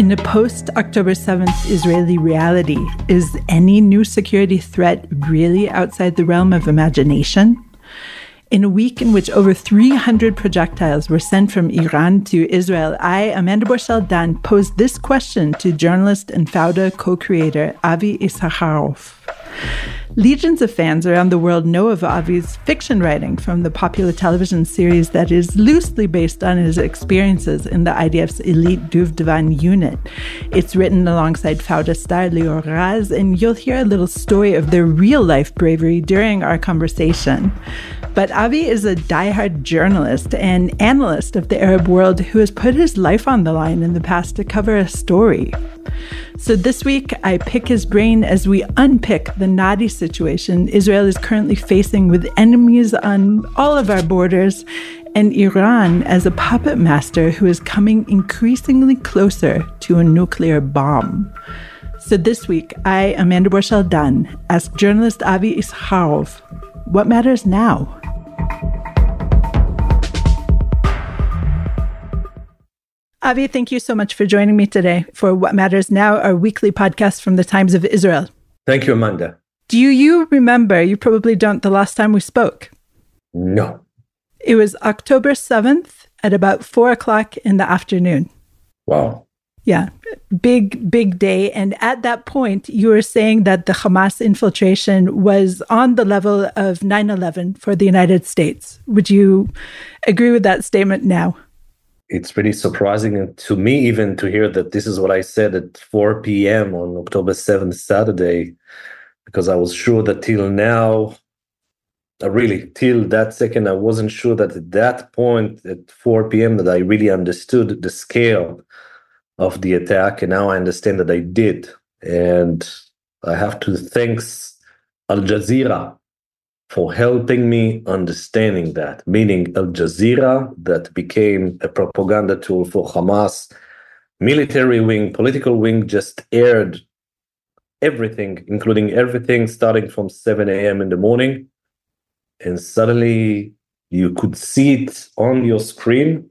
In a post October 7th Israeli reality, is any new security threat really outside the realm of imagination? In a week in which over 300 projectiles were sent from Iran to Israel, I, Amanda Borschel Dan, posed this question to journalist and Fauda co creator Avi Issacharoff. Legions of fans around the world know of Avi's fiction writing from the popular television series that is loosely based on his experiences in the IDF's elite Duvdevan unit. It's written alongside Fauda star Lior Raz, and you'll hear a little story of their real life bravery during our conversation. But Avi is a diehard journalist and analyst of the Arab world who has put his life on the line in the past to cover a story. So this week, I pick his brain as we unpick the knotty situation Israel is currently facing with enemies on all of our borders and Iran as a puppet master who is coming increasingly closer to a nuclear bomb. So this week, I, Amanda Borschel Dan, ask journalist Avi Issacharoff, what matters now? Avi, thank you so much for joining me today for What Matters Now, our weekly podcast from the Times of Israel. Thank you, Amanda. Do you remember? You probably don't, the last time we spoke. No. It was October 7th at about four o'clock in the afternoon. Wow. Yeah, big, big day. And at that point, you were saying that the Hamas infiltration was on the level of 9 11 for the United States. Would you agree with that statement now? It's pretty surprising to me even to hear that this is what I said at 4 p.m. on October 7th, Saturday, because I was sure that till now, uh, really till that second, I wasn't sure that at that point at 4 p.m. that I really understood the scale of the attack, and now I understand that I did, and I have to thanks Al Jazeera for helping me understanding that, meaning Al Jazeera that became a propaganda tool for Hamas, military wing, political wing just aired everything, including everything starting from 7 a.m. in the morning. And suddenly you could see it on your screen.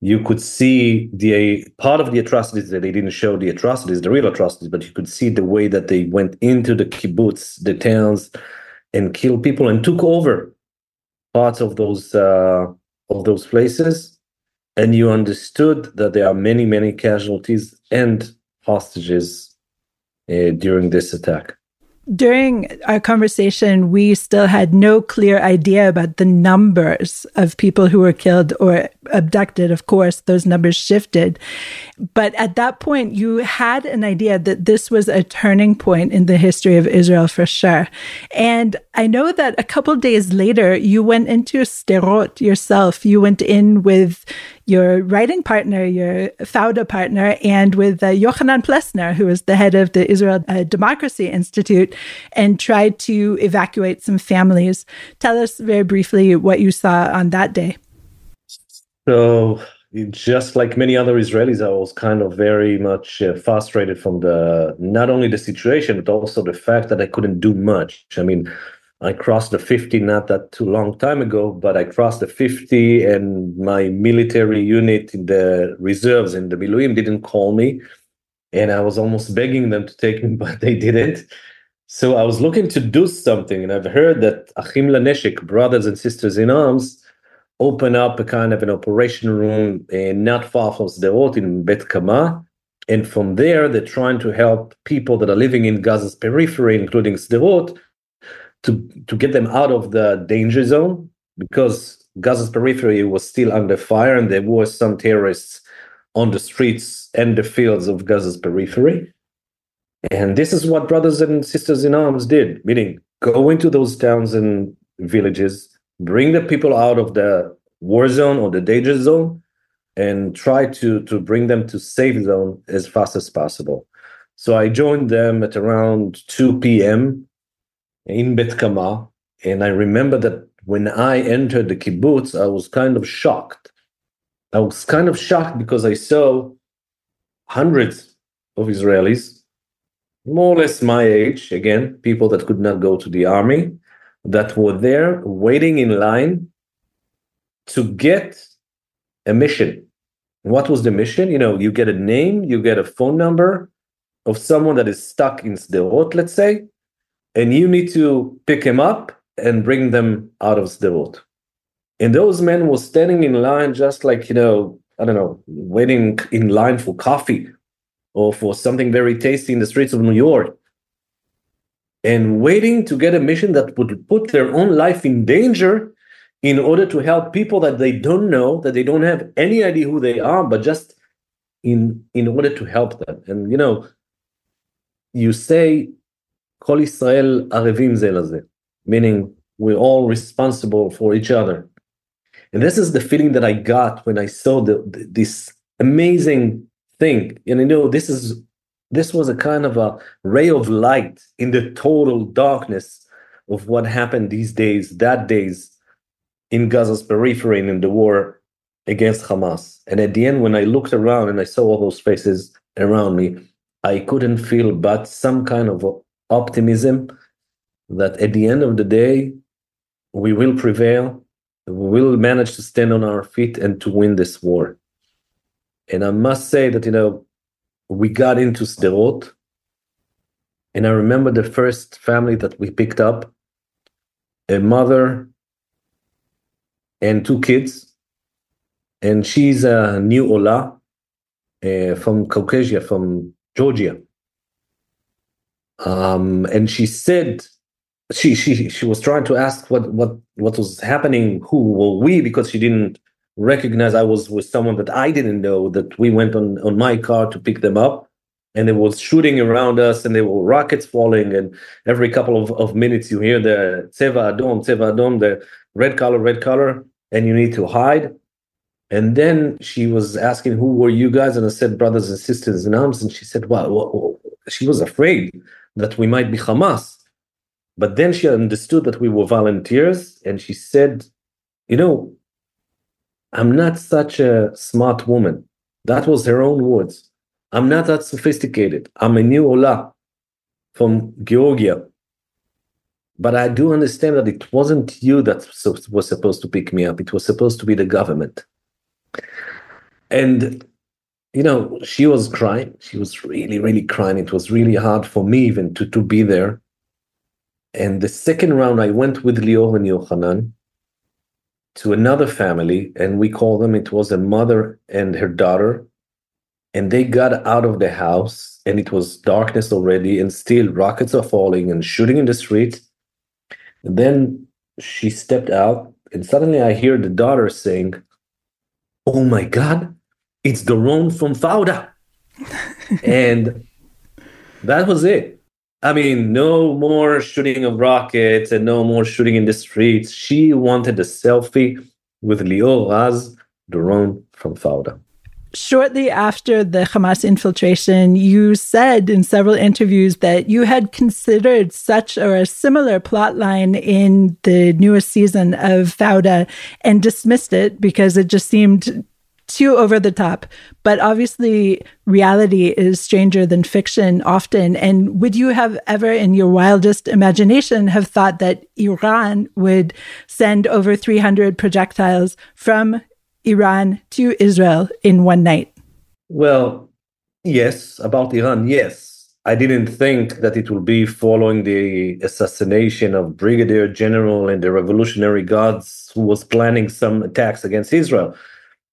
You could see the part of the atrocities that they didn't show the atrocities, the real atrocities, but you could see the way that they went into the kibbutz, the towns, and killed people and took over parts of those uh, of those places and you understood that there are many many casualties and hostages uh, during this attack during our conversation, we still had no clear idea about the numbers of people who were killed or abducted. Of course, those numbers shifted. But at that point, you had an idea that this was a turning point in the history of Israel for sure. And I know that a couple days later, you went into Sderot yourself. You went in with your writing partner, your Fauda partner, and with uh, Yochanan Plesner, who is the head of the Israel uh, Democracy Institute, and tried to evacuate some families. Tell us very briefly what you saw on that day. So, just like many other Israelis, I was kind of very much uh, frustrated from the not only the situation, but also the fact that I couldn't do much. I mean, I crossed the 50 not that too long time ago, but I crossed the 50 and my military unit in the reserves in the Miluim didn't call me. And I was almost begging them to take me, but they didn't. So I was looking to do something. And I've heard that Achim LaNeshek, brothers and sisters in arms, open up a kind of an operation room uh, not far from Sderot in Bet Kama. And from there, they're trying to help people that are living in Gaza's periphery, including Sderot, to to get them out of the danger zone because Gaza's periphery was still under fire and there were some terrorists on the streets and the fields of Gaza's periphery. And this is what brothers and sisters in arms did, meaning go into those towns and villages, bring the people out of the war zone or the danger zone, and try to, to bring them to safe zone as fast as possible. So I joined them at around 2 p.m in Bet Kama. And I remember that when I entered the kibbutz, I was kind of shocked. I was kind of shocked because I saw hundreds of Israelis, more or less my age, again, people that could not go to the army, that were there waiting in line to get a mission, what was the mission? You know, you get a name, you get a phone number of someone that is stuck in Sderot, let's say, and you need to pick him up and bring them out of Sderot. And those men were standing in line just like, you know, I don't know, waiting in line for coffee or for something very tasty in the streets of New York and waiting to get a mission that would put their own life in danger in order to help people that they don't know, that they don't have any idea who they are, but just in in order to help them. And you know, you say Kol Israel arevim ze meaning we're all responsible for each other. And this is the feeling that I got when I saw the, this amazing thing. And you know, this is this was a kind of a ray of light in the total darkness of what happened these days, that days in Gaza's periphery and in the war against Hamas. And at the end, when I looked around and I saw all those faces around me, I couldn't feel but some kind of optimism that at the end of the day, we will prevail, we will manage to stand on our feet and to win this war. And I must say that, you know, we got into Sderot, and I remember the first family that we picked up a mother and two kids. And she's a new Ola uh, from Caucasia, from Georgia. Um, and she said she she she was trying to ask what what what was happening, who were we, because she didn't recognize I was with someone that I didn't know. That we went on on my car to pick them up, and there was shooting around us, and there were rockets falling, and every couple of, of minutes you hear the Tseva Adom, Tseva Adom, the red color, red color, and you need to hide. And then she was asking, "Who were you guys?" And I said, "Brothers and sisters in arms." And she said, "Well, well she was afraid that we might be Hamas." But then she understood that we were volunteers, and she said, "You know, I'm not such a smart woman." That was her own words. I'm not that sophisticated. I'm a new Ola from Georgia. But I do understand that it wasn't you that was supposed to pick me up. It was supposed to be the government. And, you know, she was crying. She was really, really crying. It was really hard for me even to, to be there. And the second round, I went with Lior and Yochanan to another family, and we call them, it was a mother and her daughter. And they got out of the house, and it was darkness already, and still rockets are falling and shooting in the street. And then she stepped out, and suddenly I hear the daughter saying, Oh my God, it's Doron from Fauda. and that was it. I mean, no more shooting of rockets and no more shooting in the streets. She wanted a selfie with Lior Raz, Doron from Fauda. Shortly after the Hamas infiltration, you said in several interviews that you had considered such or a similar plotline in the newest season of Fauda and dismissed it because it just seemed too over the top. But obviously, reality is stranger than fiction often. And would you have ever, in your wildest imagination, have thought that Iran would send over 300 projectiles from Iran to Israel in one night? Well, yes, about Iran, yes. I didn't think that it will be following the assassination of Brigadier General and the Revolutionary Guards who was planning some attacks against Israel.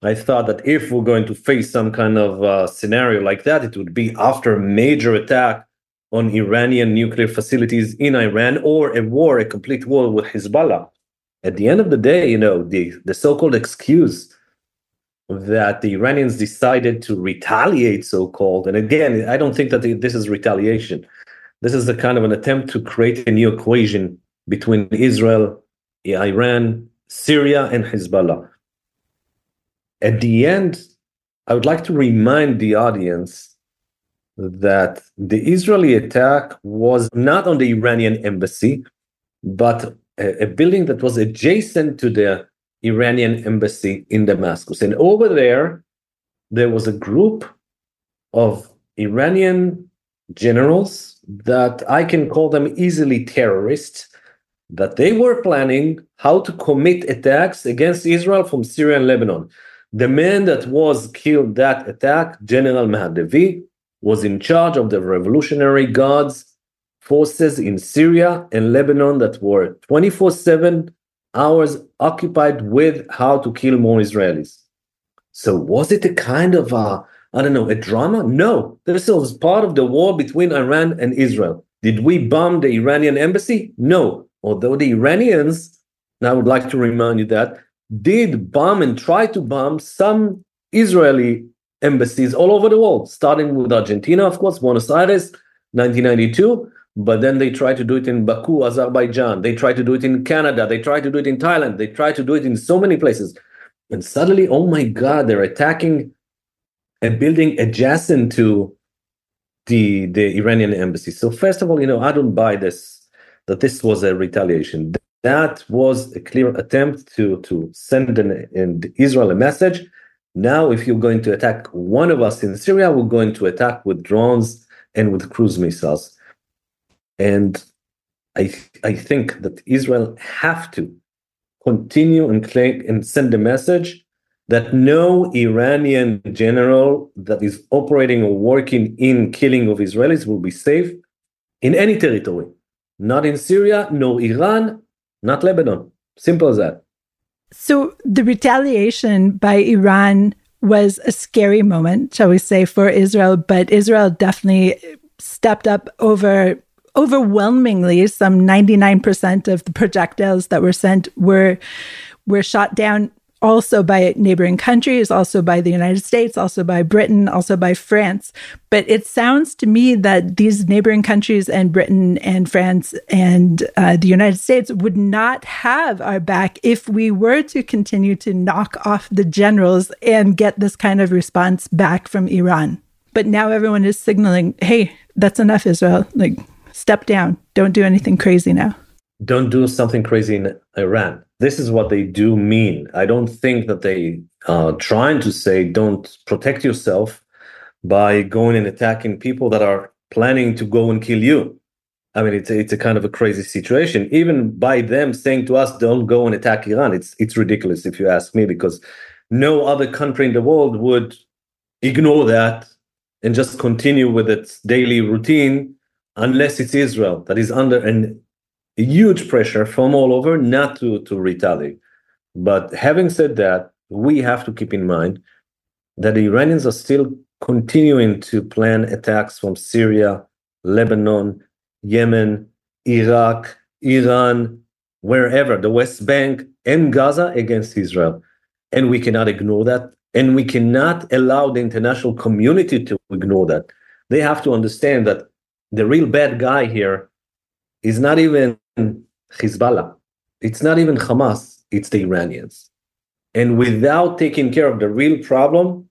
I thought that if we're going to face some kind of uh, scenario like that, it would be after a major attack on Iranian nuclear facilities in Iran or a war, a complete war with Hezbollah. At the end of the day, you know, the, the so called excuse that the Iranians decided to retaliate, so called, and again, I don't think that this is retaliation. This is a kind of an attempt to create a new equation between Israel, Iran, Syria, and Hezbollah at the end, I would like to remind the audience that the Israeli attack was not on the Iranian embassy, but a, a, building that was adjacent to the Iranian embassy in Damascus. And over there, there was a group of Iranian generals that I can call them easily terrorists, that they were planning how to commit attacks against Israel from Syria and Lebanon. The man that was killed that attack, General Mahdavi, was in charge of the Revolutionary Guards forces in Syria and Lebanon that were 24 7 hours occupied with how to kill more Israelis. So was it a kind of a, I don't know, a drama? No, this was part of the war between Iran and Israel. Did we bomb the Iranian embassy? No. Although the Iranians, and I would like to remind you that, did bomb and try to bomb some Israeli embassies all over the world, starting with Argentina, of course, Buenos Aires, 1992. But then they try to do it in Baku, Azerbaijan. They try to do it in Canada. They try to do it in Thailand. They try to do it in so many places. And suddenly, oh my God, they're attacking a building adjacent to the the Iranian embassy. So first of all, you know, I don't buy this that this was a retaliation. That was a clear attempt to to send an, an Israel a message. Now, if you're going to attack one of us in Syria, we're going to attack with drones and with cruise missiles. And I I think that Israel have to continue and claim and send a message that no Iranian general that is operating or working in killing of Israelis will be safe in any territory, not in Syria, nor Iran, not Lebanon. Simple as that. So the retaliation by Iran was a scary moment, shall we say, for Israel, but Israel definitely stepped up over overwhelmingly some 99% of the projectiles that were sent were were shot down also by neighboring countries, also by the United States, also by Britain, also by France. But it sounds to me that these neighboring countries and Britain and France and uh, the United States would not have our back if we were to continue to knock off the generals and get this kind of response back from Iran. But now everyone is signaling, hey, that's enough, Israel. Like, step down. Don't do anything crazy now. Don't do something crazy in Iran this is what they do mean. I don't think that they are trying to say don't protect yourself by going and attacking people that are planning to go and kill you. I mean, it's a, it's a kind of a crazy situation. Even by them saying to us, "Don't go and attack Iran," it's it's ridiculous if you ask me, because no other country in the world would ignore that and just continue with its daily routine, unless it's Israel that is under an huge pressure from all over not to, to retaliate. But having said that, we have to keep in mind that the Iranians are still continuing to plan attacks from Syria, Lebanon, Yemen, Iraq, Iran, wherever, the West Bank, and Gaza against Israel. And we cannot ignore that. And we cannot allow the international community to ignore that. They have to understand that the real bad guy here is not even Hezbollah. It's not even Hamas, it's the Iranians. And without taking care of the real problem,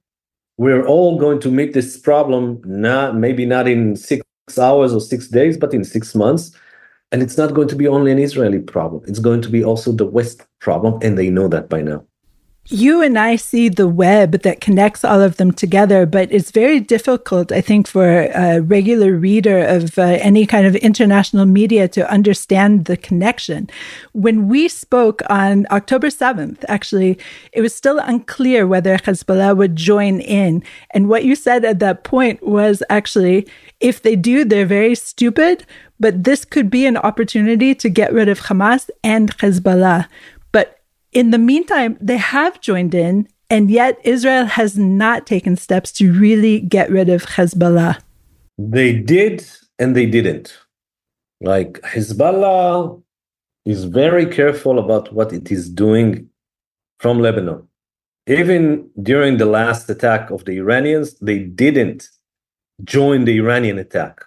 we're all going to meet this problem not maybe not in six hours or six days, but in six months. And it's not going to be only an Israeli problem. It's going to be also the West problem, and they know that by now you and I see the web that connects all of them together, but it's very difficult, I think, for a regular reader of uh, any kind of international media to understand the connection. When we spoke on October 7th, actually, it was still unclear whether Hezbollah would join in. And what you said at that point was actually, if they do, they're very stupid, but this could be an opportunity to get rid of Hamas and Hezbollah. In the meantime, they have joined in, and yet Israel has not taken steps to really get rid of Hezbollah. They did and they didn't. Like Hezbollah is very careful about what it is doing from Lebanon. Even during the last attack of the Iranians, they didn't join the Iranian attack.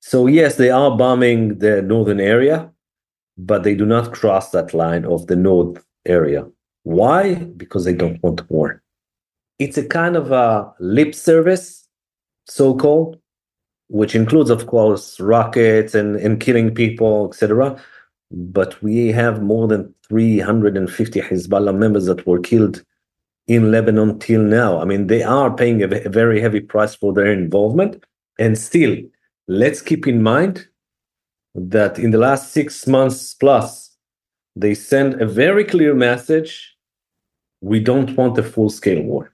So, yes, they are bombing the northern area, but they do not cross that line of the north area. Why? Because they don't want war. It's a kind of a lip service, so called, which includes, of course, rockets and, and killing people, etc. But we have more than 350 Hezbollah members that were killed in Lebanon till now. I mean, they are paying a, a very heavy price for their involvement. And still, let's keep in mind that in the last six months plus, they send a very clear message we don't want a full scale war.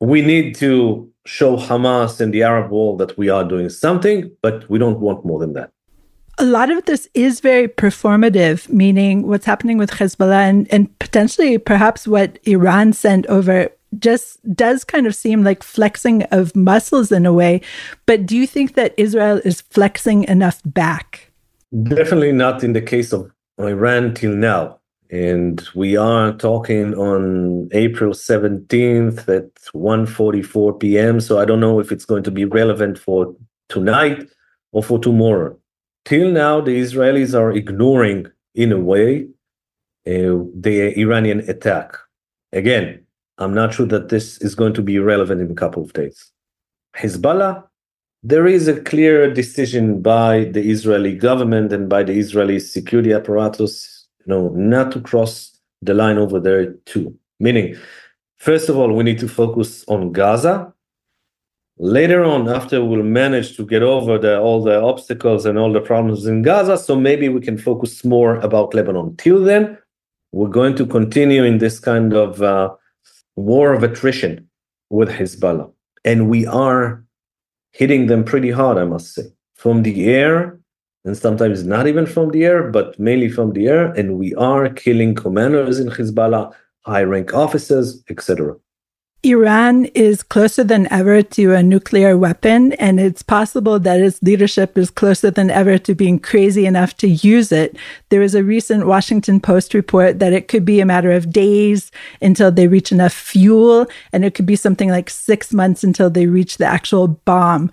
We need to show Hamas and the Arab world that we are doing something, but we don't want more than that. A lot of this is very performative, meaning what's happening with Hezbollah and, and potentially perhaps what Iran sent over just does kind of seem like flexing of muscles in a way. But do you think that Israel is flexing enough back? Definitely not in the case of Iran till now. And we are talking on April 17th at 1:44 p.m. So I don't know if it's going to be relevant for tonight or for tomorrow. Till now, the Israelis are ignoring, in a way, uh, the Iranian attack. Again, I'm not sure that this is going to be relevant in a couple of days. Hezbollah, there is a clear decision by the Israeli government and by the Israeli security apparatus, you know, not to cross the line over there too. Meaning, first of all, we need to focus on Gaza. Later on, after we'll manage to get over the, all the obstacles and all the problems in Gaza, so maybe we can focus more about Lebanon. Till then, we're going to continue in this kind of uh, war of attrition with Hezbollah. And we are hitting them pretty hard, I must say, from the air, and sometimes not even from the air, but mainly from the air. And we are killing commanders in Hezbollah, high rank officers, etc. Iran is closer than ever to a nuclear weapon, and it's possible that its leadership is closer than ever to being crazy enough to use it. There was a recent Washington Post report that it could be a matter of days until they reach enough fuel, and it could be something like six months until they reach the actual bomb.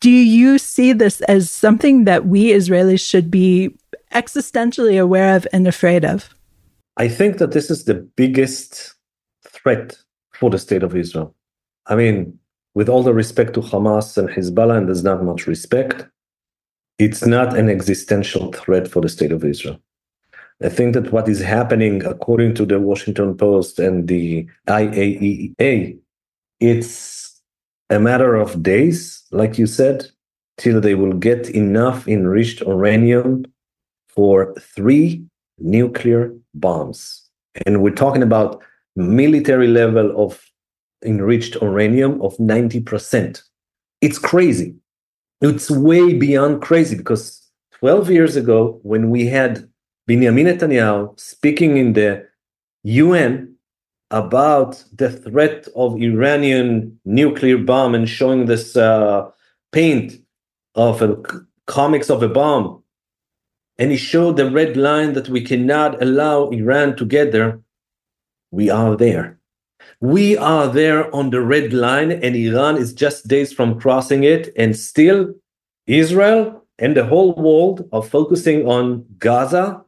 Do you see this as something that we Israelis should be existentially aware of and afraid of? I think that this is the biggest threat for the state of Israel. I mean, with all the respect to Hamas and Hezbollah, and there's not much respect, it's not an existential threat for the state of Israel. I think that what is happening, according to the Washington Post and the IAEA, it's a matter of days, like you said, till they will get enough enriched uranium for three nuclear bombs. And we're talking about military level of enriched uranium of 90%. It's crazy. It's way beyond crazy because 12 years ago, when we had Benjamin Netanyahu speaking in the UN about the threat of Iranian nuclear bomb and showing this uh, paint of a comics of a bomb, and he showed the red line that we cannot allow Iran to get there we are there. We are there on the red line, and Iran is just days from crossing it. And still, Israel and the whole world are focusing on Gaza,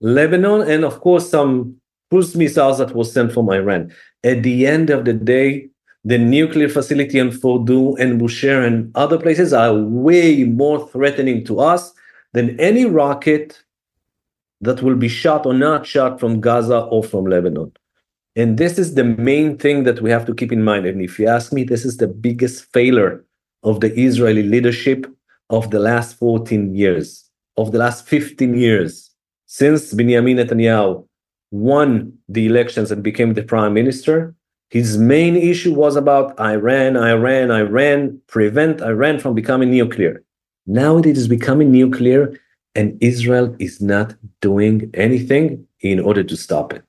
Lebanon, and of course, some cruise missiles that were sent from Iran. At the end of the day, the nuclear facility in Fordow and Bushehr and other places are way more threatening to us than any rocket that will be shot or not shot from Gaza or from Lebanon. And this is the main thing that we have to keep in mind. And if you ask me, this is the biggest failure of the Israeli leadership of the last 14 years, of the last 15 years, since Benjamin Netanyahu won the elections and became the prime minister. His main issue was about Iran, Iran, Iran, prevent Iran from becoming nuclear. Now it is becoming nuclear, and Israel is not doing anything in order to stop it.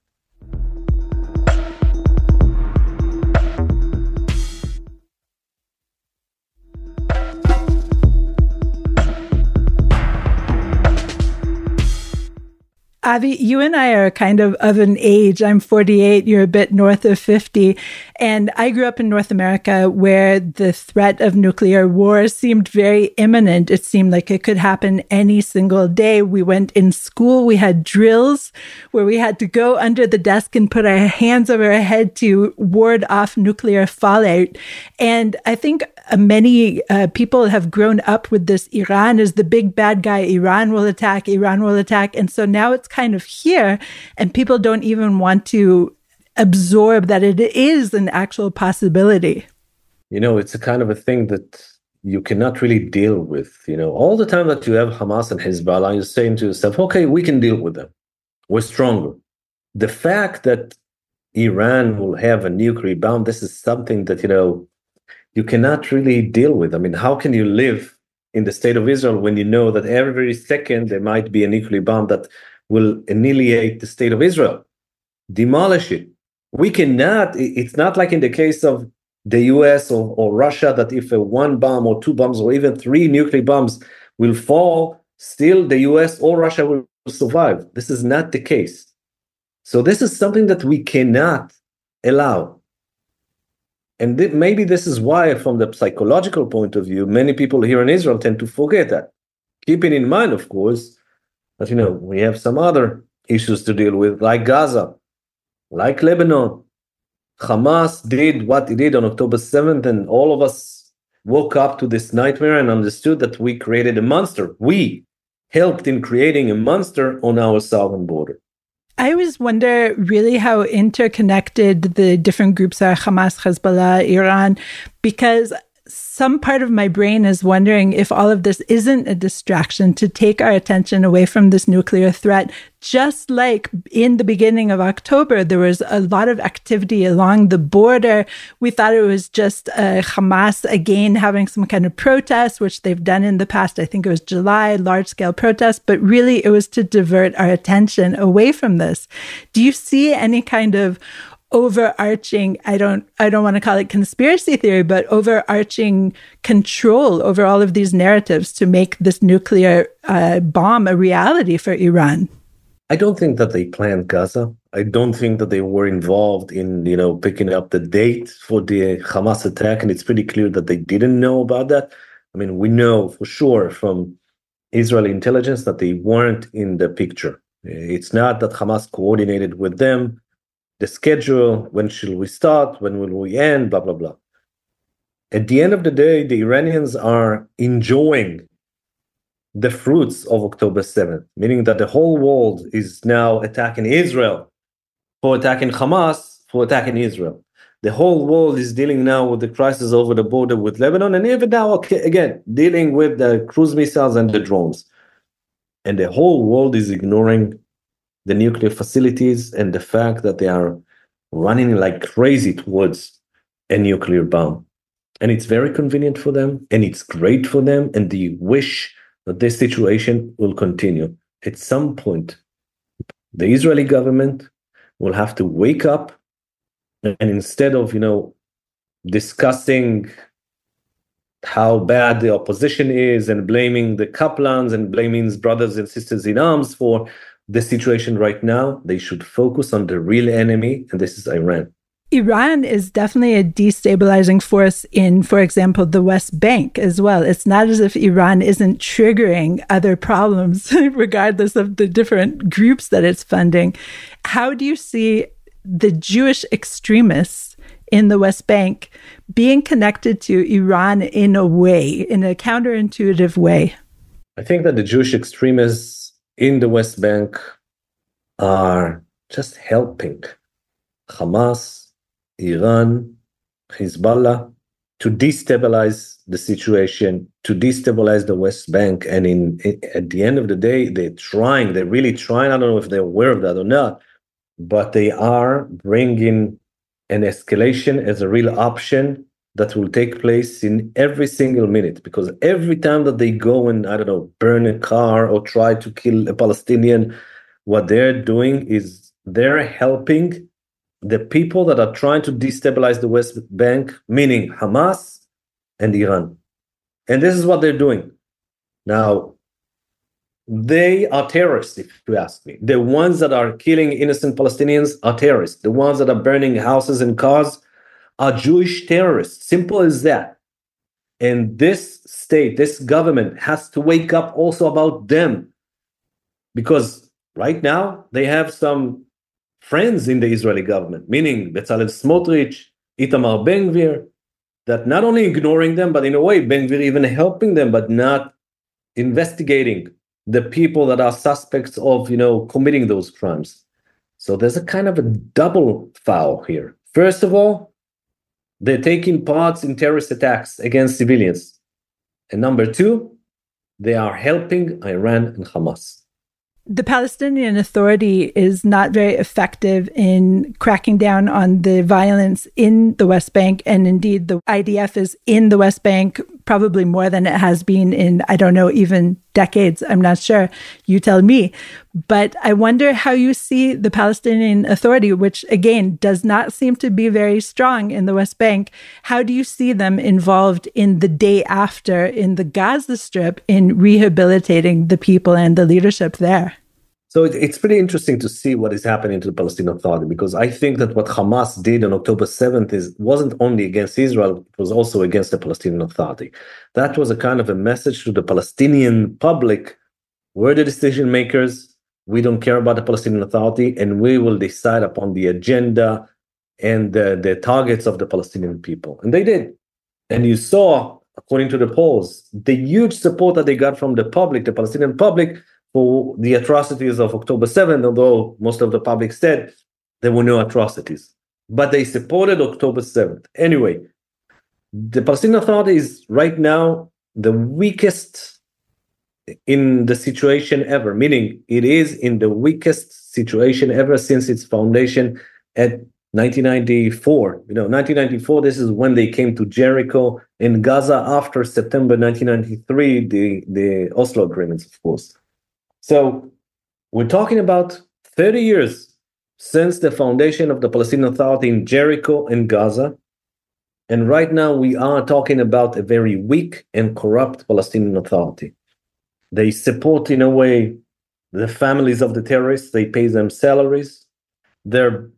Avi, you and I are kind of of an age. I'm 48. You're a bit north of 50. And I grew up in North America where the threat of nuclear war seemed very imminent. It seemed like it could happen any single day. We went in school. We had drills where we had to go under the desk and put our hands over our head to ward off nuclear fallout. And I think uh, many uh, people have grown up with this Iran is the big bad guy. Iran will attack. Iran will attack. And so now it's kind of here and people don't even want to absorb that it is an actual possibility. You know, it's a kind of a thing that you cannot really deal with. You know, all the time that you have Hamas and Hezbollah, you're saying to yourself, okay, we can deal with them. We're stronger. The fact that Iran will have a nuclear bomb, this is something that, you know, you cannot really deal with. I mean, how can you live in the state of Israel when you know that every second there might be a nuclear bomb that will annihilate the state of Israel, demolish it? We cannot, it's not like in the case of the US or, or Russia that if a one bomb or two bombs or even three nuclear bombs will fall, still the US or Russia will survive. This is not the case. So this is something that we cannot allow. And th- maybe this is why, from the psychological point of view, many people here in Israel tend to forget that. Keeping in mind, of course, that you know we have some other issues to deal with, like Gaza, like Lebanon. Hamas did what it did on October 7th, and all of us woke up to this nightmare and understood that we created a monster. We helped in creating a monster on our southern border. I always wonder really how interconnected the different groups are Hamas, Hezbollah, Iran, because some part of my brain is wondering if all of this isn't a distraction to take our attention away from this nuclear threat. Just like in the beginning of October, there was a lot of activity along the border. We thought it was just uh, Hamas again having some kind of protest, which they've done in the past. I think it was July, large scale protest, but really it was to divert our attention away from this. Do you see any kind of overarching i don't i don't want to call it conspiracy theory but overarching control over all of these narratives to make this nuclear uh, bomb a reality for iran. I don't think that they planned gaza. I don't think that they were involved in you know picking up the date for the hamas attack and it's pretty clear that they didn't know about that. I mean we know for sure from israeli intelligence that they weren't in the picture. It's not that hamas coordinated with them the schedule, when should we start, when will we end, blah, blah, blah. At the end of the day, the Iranians are enjoying the fruits of October 7th, meaning that the whole world is now attacking Israel for attacking Hamas for attacking Israel. The whole world is dealing now with the crisis over the border with Lebanon, and even now, again, dealing with the cruise missiles and the drones. And the whole world is ignoring the nuclear facilities and the fact that they are running like crazy towards a nuclear bomb. And it's very convenient for them and it's great for them. And they wish that this situation will continue. At some point, the Israeli government will have to wake up and instead of, you know, discussing how bad the opposition is and blaming the Kaplans and blaming his brothers and sisters in arms for the situation right now, they should focus on the real enemy, and this is Iran. Iran is definitely a destabilizing force in, for example, the West Bank as well. It's not as if Iran isn't triggering other problems, regardless of the different groups that it's funding. How do you see the Jewish extremists in the West Bank being connected to Iran in a way, in a counterintuitive way? I think that the Jewish extremists in the West Bank are just helping Hamas, Iran, Hezbollah to destabilize the situation, to destabilize the West Bank. And in, in, at the end of the day, they're trying, they're really trying. I don't know if they're aware of that or not, but they are bringing an escalation as a real option that will take place in every single minute because every time that they go and i don't know burn a car or try to kill a palestinian what they're doing is they're helping the people that are trying to destabilize the west bank meaning hamas and iran. And this is what they're doing. Now they are terrorists if you ask me. The ones that are killing innocent palestinians are terrorists. The ones that are burning houses and cars are Jewish terrorists. Simple as that. And this state, this government has to wake up also about them. Because right now they have some friends in the Israeli government, meaning Bezalel Smotrich, Itamar Ben Gvir, that not only ignoring them, but in a way, Ben Gvir even helping them, but not investigating the people that are suspects of, you know, committing those crimes. So there's a kind of a double foul here. First of all, they're taking parts in terrorist attacks against civilians. And number two, they are helping Iran and Hamas. the Palestinian Authority is not very effective in cracking down on the violence in the West Bank. And indeed, the IDF is in the West Bank probably more than it has been in, I don't know, even decades. I'm not sure. You tell me. But I wonder how you see the Palestinian Authority, which again does not seem to be very strong in the West Bank. How do you see them involved in the day after in the Gaza Strip in rehabilitating the people and the leadership there? So it, it's pretty interesting to see what is happening to the Palestinian Authority because I think that what Hamas did on October 7th is wasn't only against Israel, it was also against the Palestinian Authority. That was a kind of a message to the Palestinian public: we're the decision makers. We don't care about the Palestinian Authority, and we will decide upon the agenda and the, the targets of the Palestinian people. And they did. And you saw, according to the polls, the huge support that they got from the public, the Palestinian public for the atrocities of October 7th, although most of the public said there were no atrocities. But they supported October 7th. Anyway, the Palestinian Authority is right now the weakest in the situation ever, meaning it is in the weakest situation ever since its foundation at 1994. You know, 1994, this is when they came to Jericho in Gaza after September 1993, the, the Oslo agreements, of course. So we're talking about 30 years since the foundation of the Palestinian Authority in Jericho and Gaza. And right now we are talking about a very weak and corrupt Palestinian Authority. They support, in a way, the families of the terrorists, they pay them salaries. Their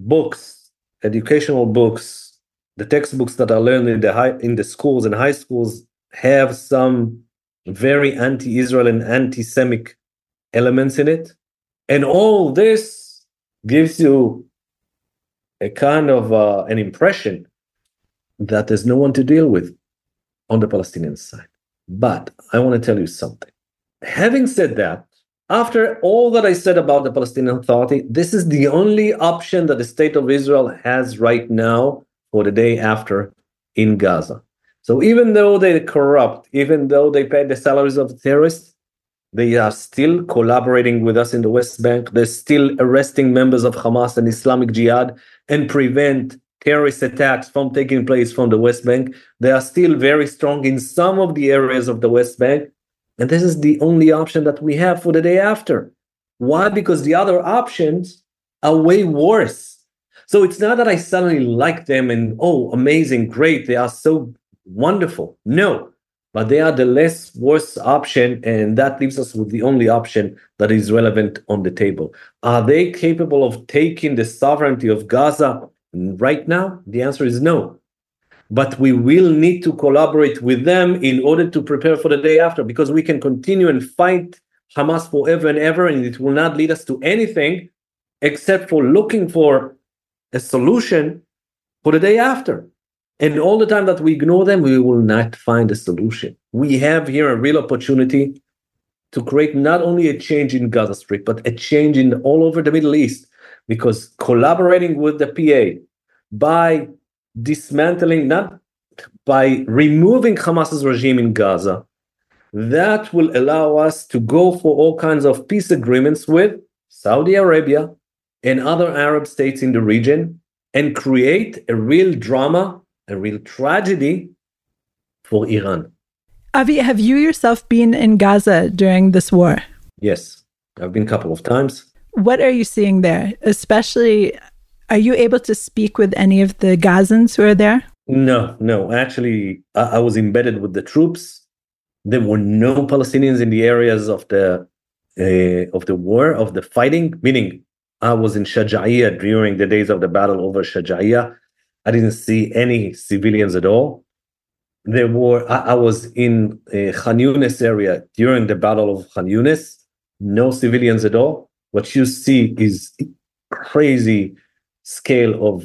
books, educational books, the textbooks that are learned in the high in the schools and high schools have some very anti-Israel and anti-Semitic elements in it. And all this gives you a kind of uh, an impression that there's no one to deal with on the Palestinian side. But I want to tell you something. Having said that, after all that I said about the Palestinian Authority, this is the only option that the state of Israel has right now for the day after in Gaza. So even though they're corrupt, even though they pay the salaries of terrorists, they are still collaborating with us in the West Bank. They're still arresting members of Hamas and Islamic Jihad and prevent terrorist attacks from taking place from the West Bank. They are still very strong in some of the areas of the West Bank. And this is the only option that we have for the day after. Why? Because the other options are way worse. So it's not that I suddenly like them and, oh, amazing, great, they are so wonderful. No, but they are the less worse option and that leaves us with the only option that is relevant on the table. Are they capable of taking the sovereignty of gaza right now? The answer is no. But we will need to collaborate with them in order to prepare for the day after because we can continue and fight hamas forever and ever and it will not lead us to anything except for looking for a solution for the day after and all the time that we ignore them, we will not find a solution. We have here a real opportunity to create not only a change in Gaza Strip, but a change in all over the Middle East. Because collaborating with the PA by dismantling, not by removing Hamas's regime in Gaza, that will allow us to go for all kinds of peace agreements with Saudi Arabia and other Arab states in the region and create a real drama a real tragedy for Iran. Avi, have you yourself been in Gaza during this war? Yes, I've been a couple of times. What are you seeing there? Especially, are you able to speak with any of the Gazans who are there? No, no. Actually, I, I was embedded with the troops. There were no Palestinians in the areas of the uh, of the war of the fighting. Meaning, I was in Shaja'iyah during the days of the battle over Shaja'iyah. I didn't see any civilians at all. There were, I, I was in a Khan Yunis area during the Battle of Khan Yunis, no civilians at all. What you see is crazy scale of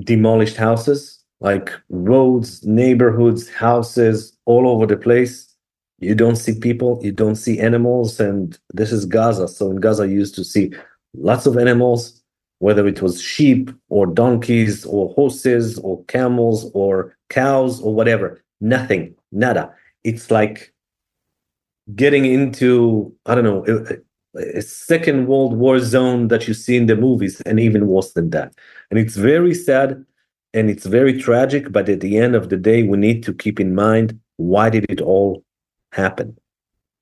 demolished houses, like roads, neighborhoods, houses all over the place. You don't see people, you don't see animals, and this is Gaza. So in Gaza, you used to see lots of animals, whether it was sheep or donkeys or horses or camels or cows or whatever. Nothing, nada. It's like getting into, I don't know, a second world war zone that you see in the movies and even worse than that and it's very sad and it's very tragic but at the end of the day we need to keep in mind why did it all happen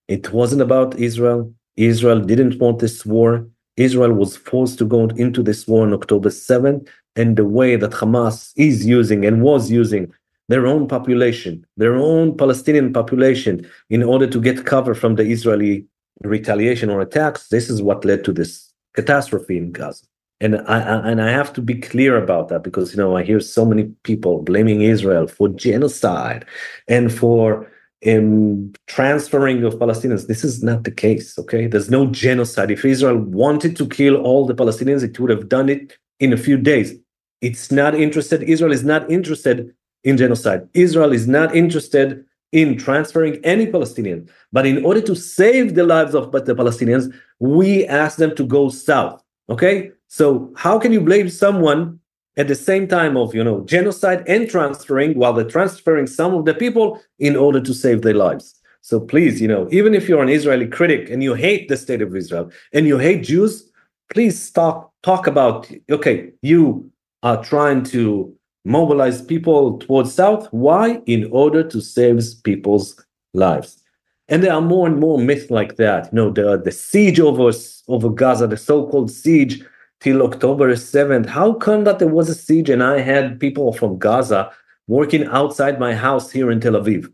it wasn't about israel israel didn't want this war israel was forced to go into this war on october 7th and the way that hamas is using and was using their own population their own palestinian population in order to get cover from the israeli retaliation or attacks, this is what led to this catastrophe in Gaza. And I, I, and I have to be clear about that because you know I hear so many people blaming Israel for genocide and for um, transferring of Palestinians. This is not the case. Okay, there's no genocide. If Israel wanted to kill all the Palestinians, it would have done it in a few days. It's not interested. Israel is not interested in genocide. Israel is not interested in transferring any Palestinian. But in order to save the lives of the Palestinians, we ask them to go south. Okay? So how can you blame someone at the same time of you know genocide and transferring while they're transferring some of the people in order to save their lives? So please, you know, even if you're an Israeli critic and you hate the state of Israel and you hate Jews, please stop talk about okay, you are trying to mobilize people towards south. Why? In order to save people's lives. And there are more and more myths like that. You know, the, the siege over, over Gaza, the so-called siege till October 7th. How come that there was a siege and I had people from Gaza working outside my house here in Tel Aviv?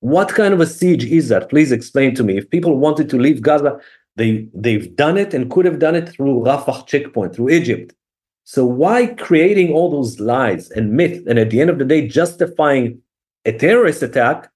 What kind of a siege is that? Please explain to me. If people wanted to leave Gaza, they, they've done it and could have done it through Rafah checkpoint, through Egypt. So why creating all those lies and myths and at the end of the day justifying a terrorist attack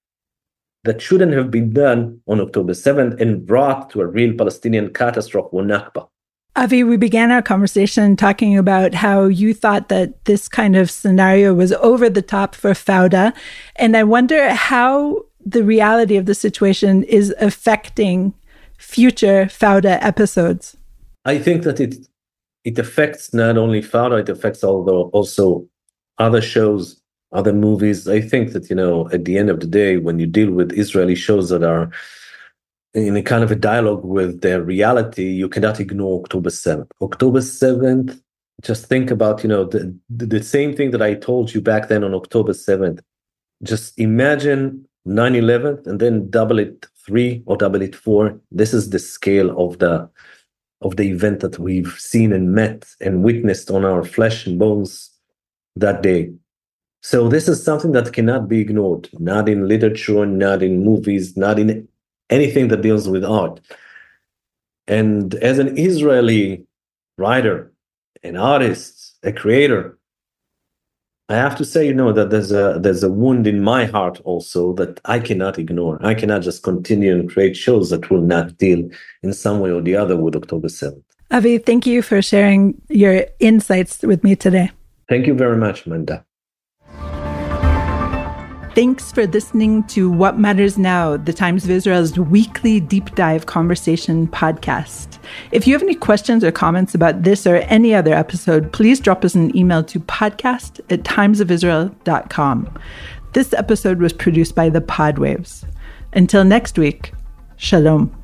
that shouldn't have been done on October 7th and brought to a real Palestinian catastrophe or Nakba? Avi, we began our conversation talking about how you thought that this kind of scenario was over the top for Fauda. And I wonder how the reality of the situation is affecting future Fauda episodes. I think that it it affects not only Fauda, it affects although also other shows, other movies. I think that, you know, at the end of the day, when you deal with Israeli shows that are in a kind of a dialogue with their reality, you cannot ignore October 7th. October 7th, just think about, you know, the, the same thing that I told you back then on October 7th. Just imagine 9 11 and then double it three or double it four. This is the scale of the of the event that we've seen and met and witnessed on our flesh and bones that day. So this is something that cannot be ignored, not in literature, not in movies, not in anything that deals with art. And as an Israeli writer, an artist, a creator, I have to say, you know, that there's a there's a wound in my heart also that I cannot ignore. I cannot just continue and create shows that will not deal in some way or the other with October 7th. Avi, thank you for sharing your insights with me today. Thank you very much, Manda. Thanks for listening to What Matters Now, the Times of Israel's weekly deep dive conversation podcast. If you have any questions or comments about this or any other episode, please drop us an email to podcast at timesofisrael.com. This episode was produced by the Podwaves. Until next week, Shalom.